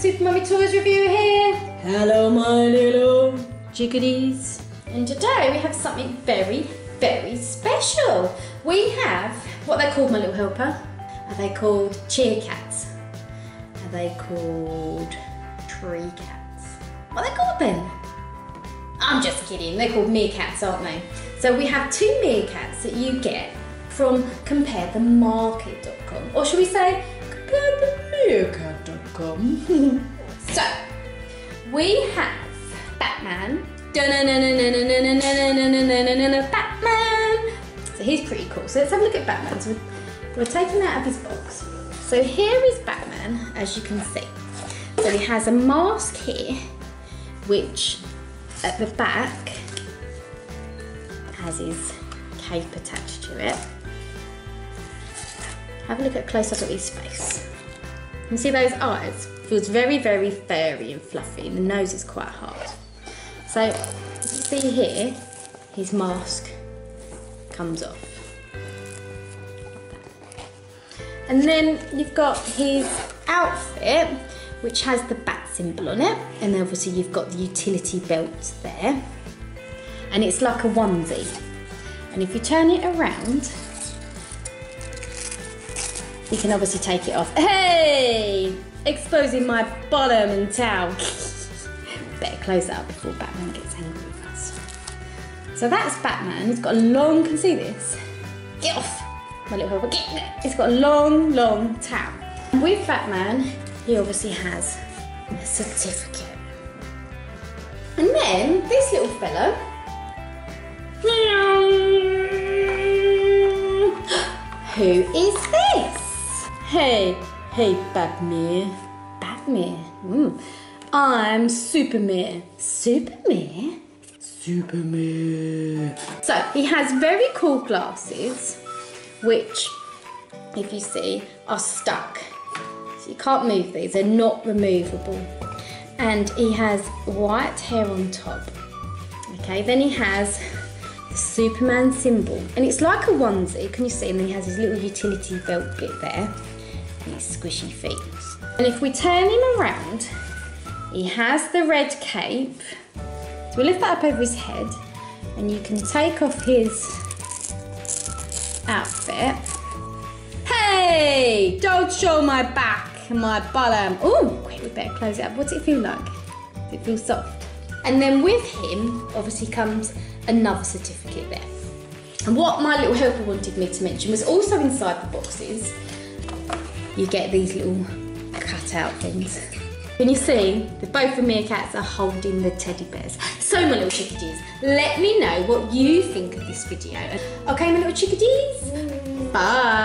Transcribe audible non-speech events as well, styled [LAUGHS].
Super Mummy Toys review here. Hello, my little chickadees. And today we have something very, very special. We have what they called my little helper. Are they called cheer cats? Are they called tree cats? What are they called then? I'm just kidding. They're called meerkats, aren't they? So we have two meerkats that you get from comparethemarket.com. Or should we say [LAUGHS] so we have Batman. Batman. So he's pretty cool. So let's have a look at Batman. So we're taking that out of his box. So here is Batman, as you can see. So he has a mask here, which at the back has his cape attached to it. Have a look at close up of his face. See those eyes? Feels very, very furry and fluffy. The nose is quite hard. So, as you see here, his mask comes off. And then you've got his outfit, which has the bat symbol on it. And obviously you've got the utility belt there. And it's like a onesie. And if you turn it around, you can obviously take it off. Hey! Exposing my bottom and towel. [LAUGHS] Better close that up before Batman gets angry with us. So that's Batman. He's got a long, can see this? Get off! My little helper, get. He's got a long, long towel. With Batman, he obviously has a certificate. And then this little fellow [GASPS] Who is this? Hey, hey, Batman. Batman. Mm. I'm Superman. Superman? Superman. So he has very cool glasses, which, if you see, are stuck. So you can't move these, they're not removable. And he has white hair on top. Okay, then he has the Superman symbol. And it's like a onesie, can you see? And then he has his little utility belt bit there his squishy feet. And if we turn him around, he has the red cape. So we lift that up over his head and you can take off his outfit. Hey, don't show my back and my bottom. Oh, wait, we better close it up. What's it feel like? Does it feel soft? And then with him, obviously comes another certificate there. And what my little helper wanted me to mention was also inside the boxes, you get these little cut-out things. Can you see? That both of the meerkats are holding the teddy bears. So my little chickadees, let me know what you think of this video. Okay, my little chickadees? Bye.